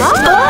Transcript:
啊